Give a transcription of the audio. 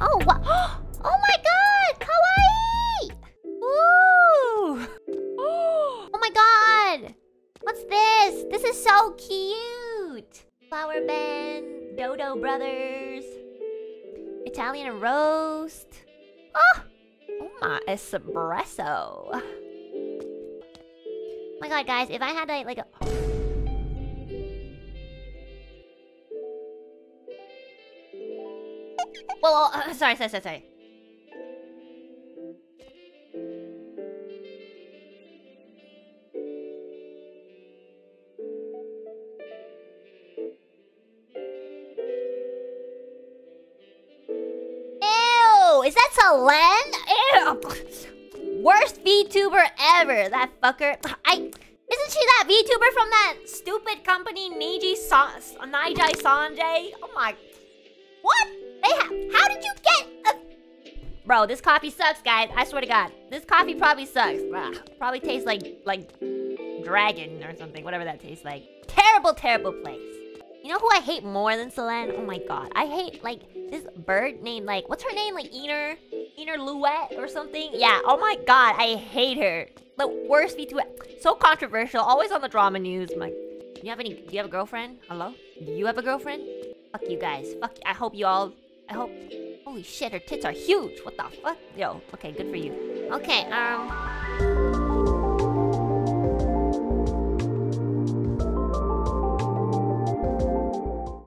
Oh? Oh my god! Kawaii! Ooh! Oh my god! What's this? This is so cute! Flower band, Dodo Brothers, Italian roast. Oh! Oh my espresso. Oh my god, guys, if I had like, like a... Well, uh, sorry, sorry, sorry, sorry. Is that Selen? Ew! Worst VTuber ever, that fucker. I... Isn't she that VTuber from that stupid company, Niji Sa Nijai Sanjay? Oh my... What? Ha How did you get a... Bro, this coffee sucks, guys. I swear to God. This coffee probably sucks. Ugh, probably tastes like, like, dragon or something. Whatever that tastes like. Terrible, terrible place. You know who I hate more than Selen? Oh my god. I hate, like, this bird named, like, what's her name? Like, Enna? Enna Luet or something? Yeah, oh my god. I hate her. The worst V2. So controversial. Always on the drama news. I'm like, do you have any, do you have a girlfriend? Hello? Do you have a girlfriend? Fuck you guys. Fuck, I hope you all, I hope, holy shit, her tits are huge. What the fuck? Yo, okay, good for you. Okay, um...